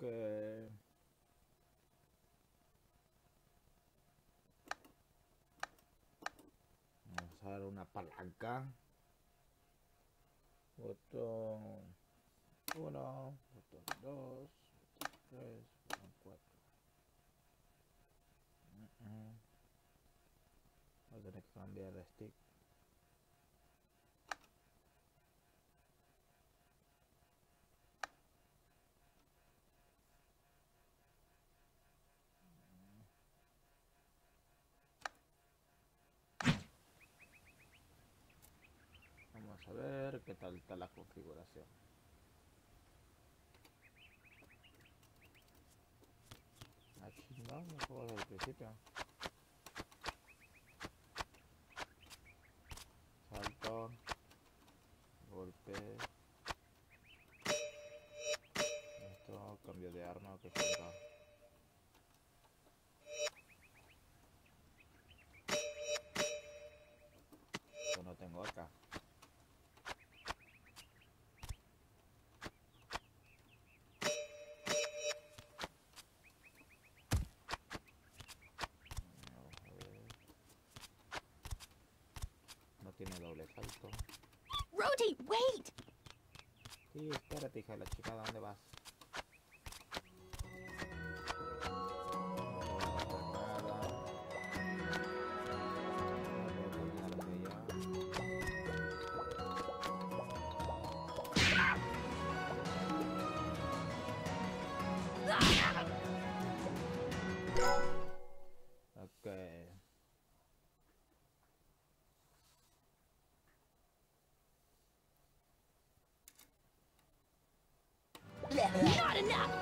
Vamos a dar una palanca. Botón 1, botón 2, botón 3, botón 4. Voy a tener que cambiar de stick. Vamos a ver qué tal está la configuración. Aquí vamos, juego desde el principio. Salto, golpe. Esto, cambio de arma, que tenga. Sí, espérate, hija de la chica, ¿a dónde vas? じ。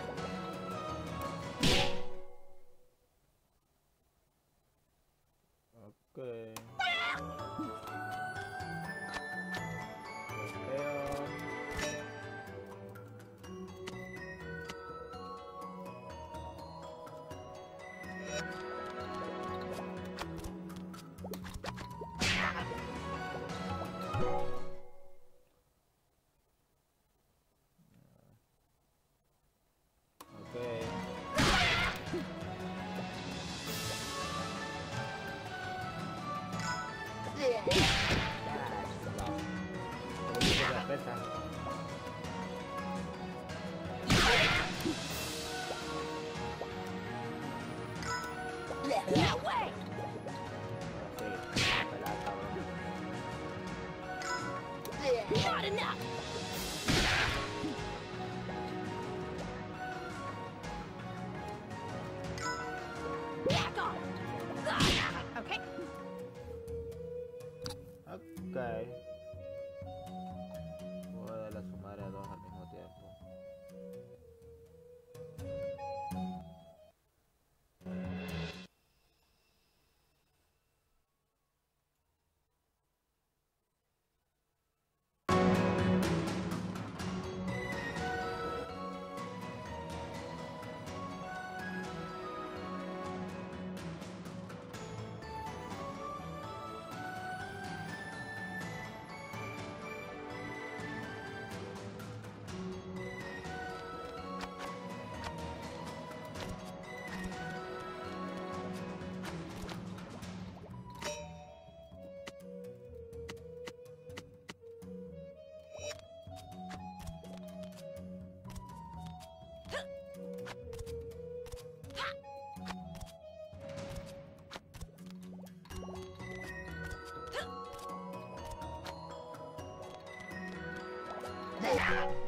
Yeah!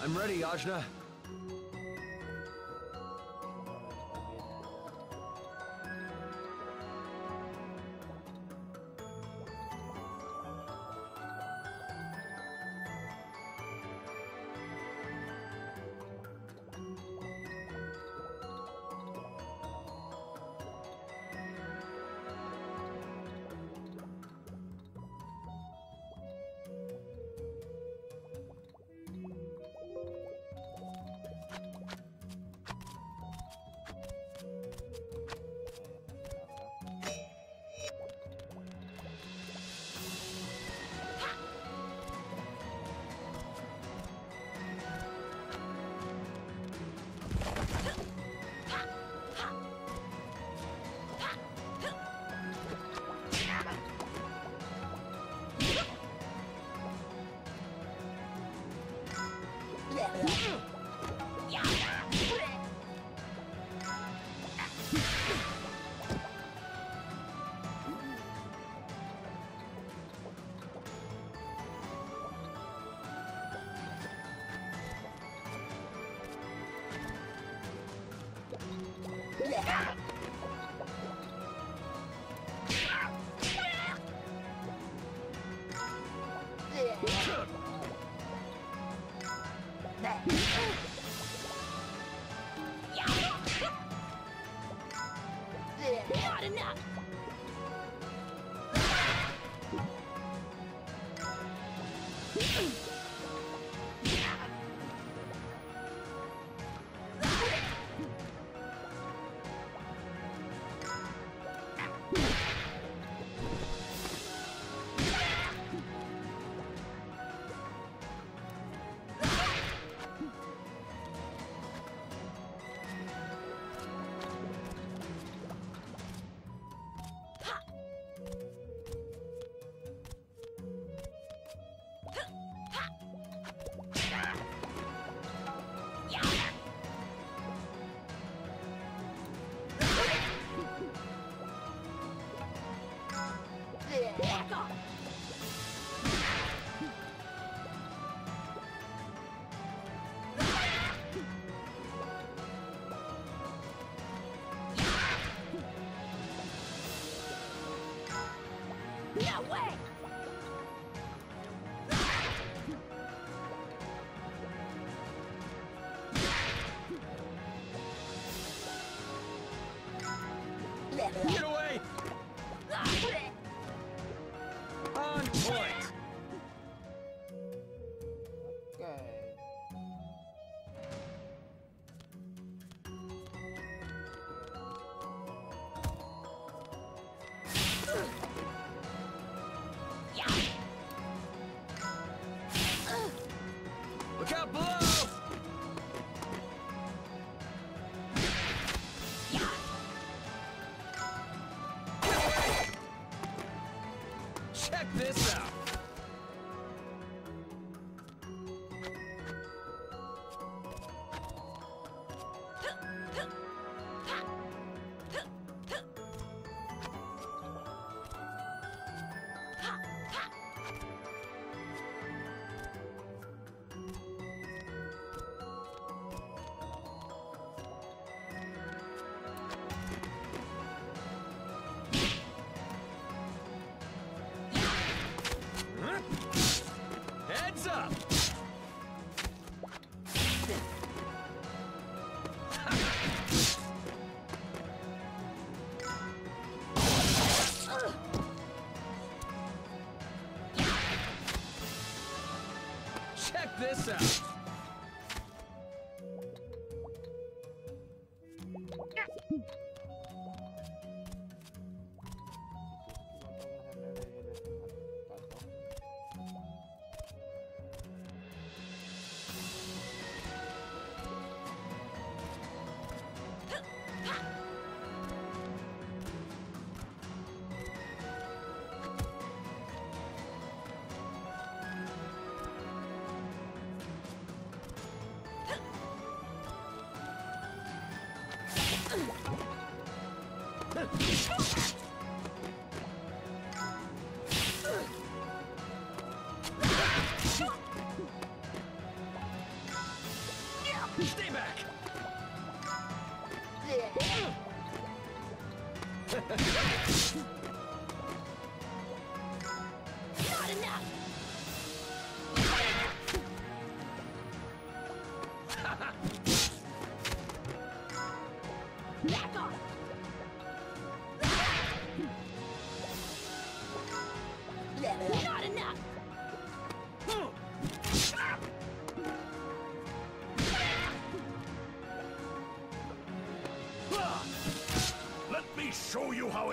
I'm ready, Ajna. No way! Get away! This out! Stay back! Not enough. Back off. Not enough. Let me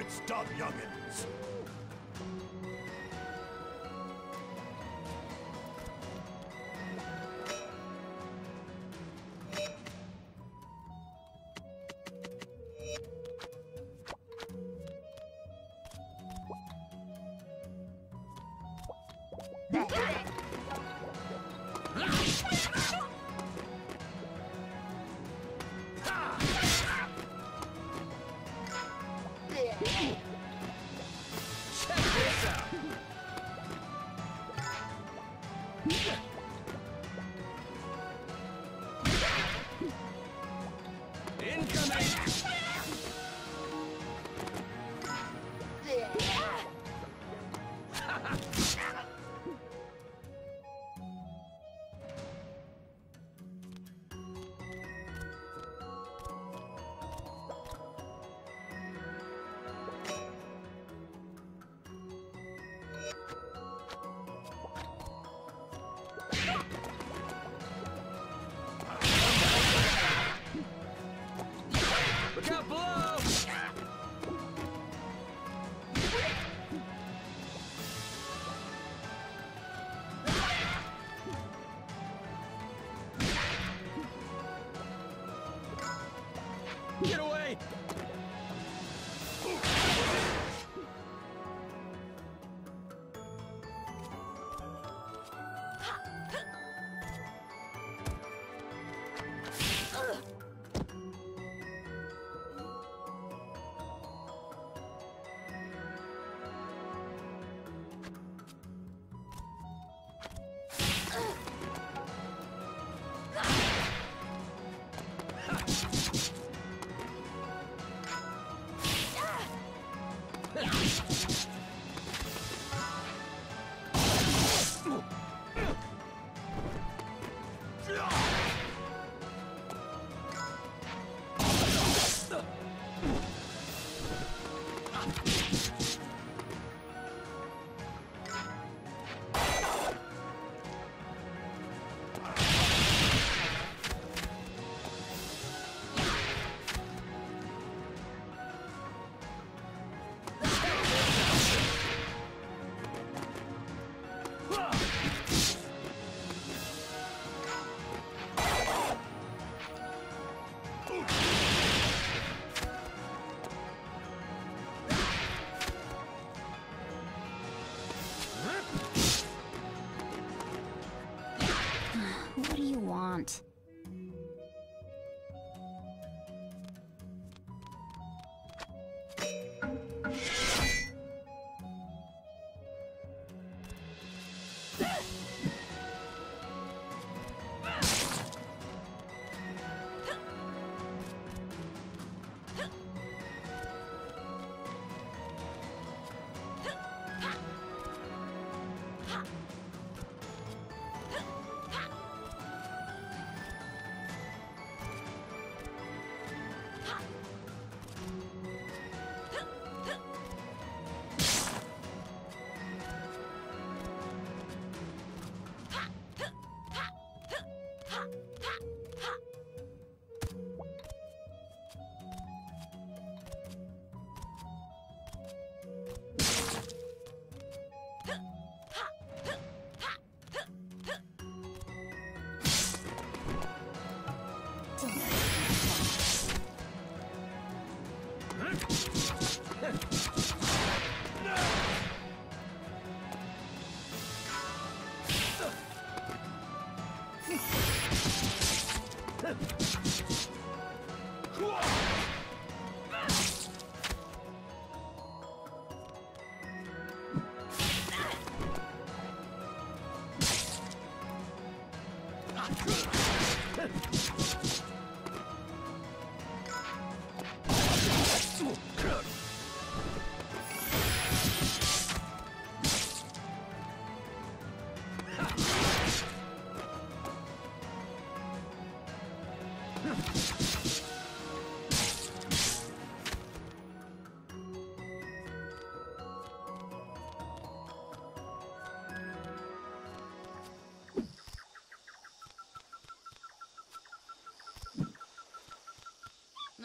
Stop, stuff, youngins. Yeah.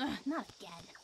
Ugh, not again.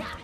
Ah,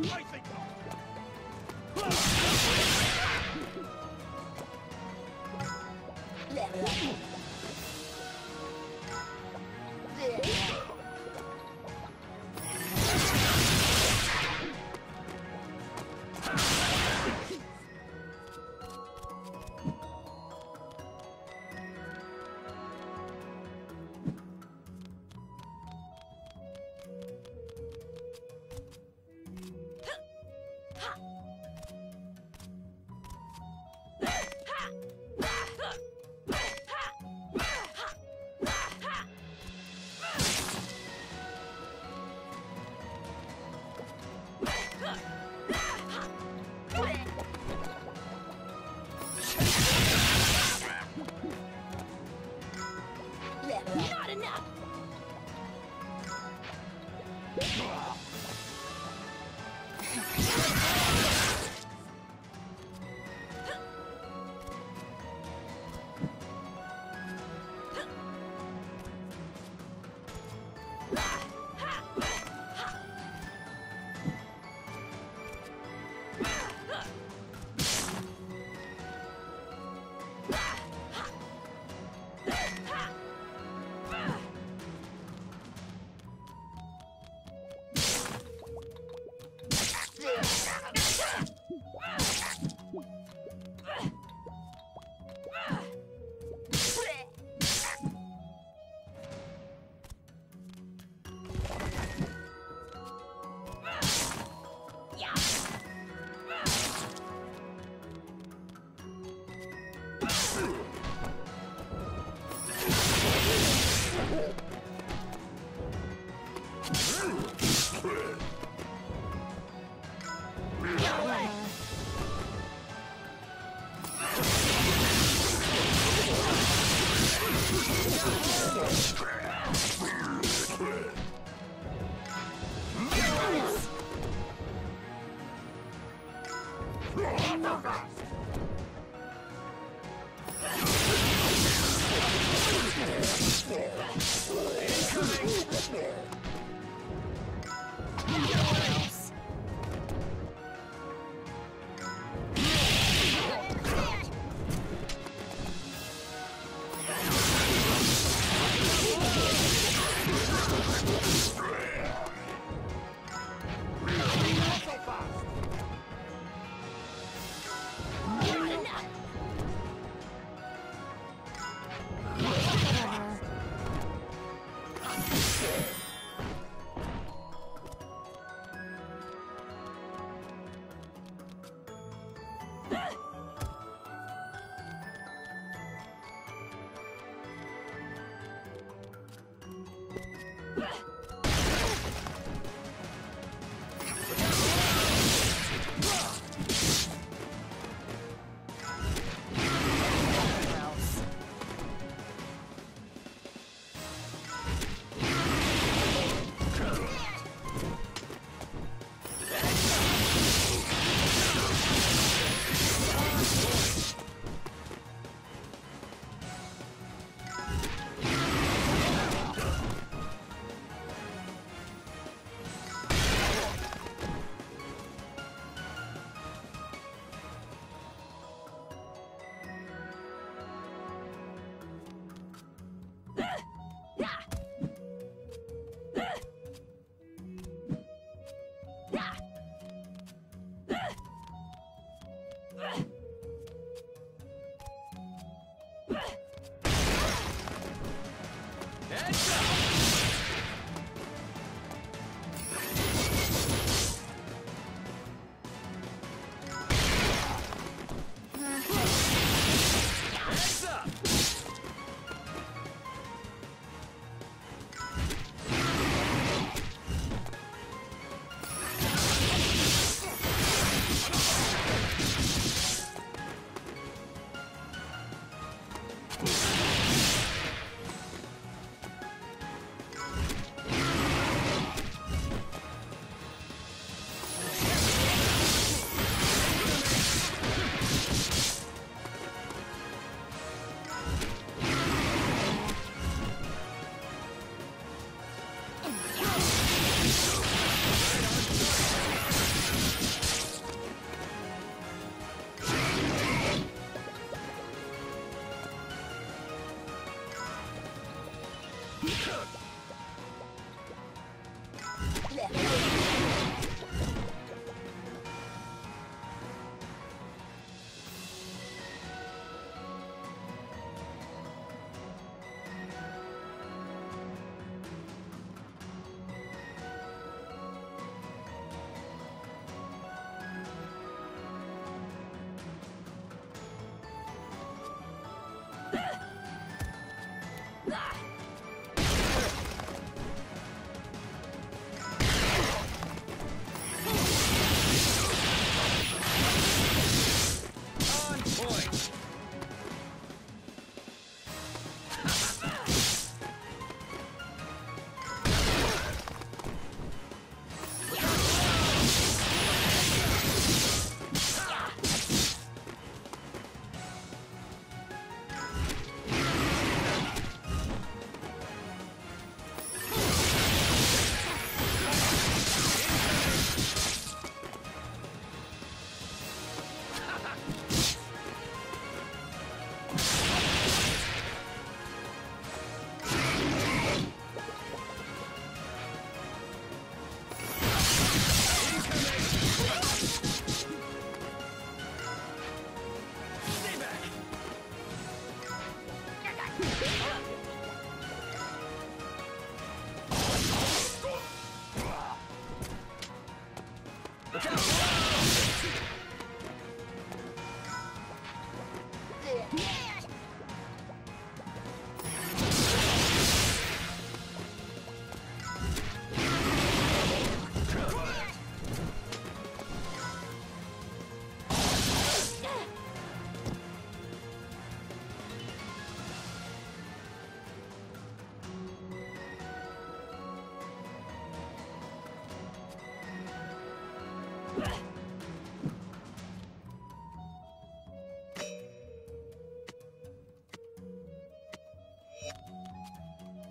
I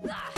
Right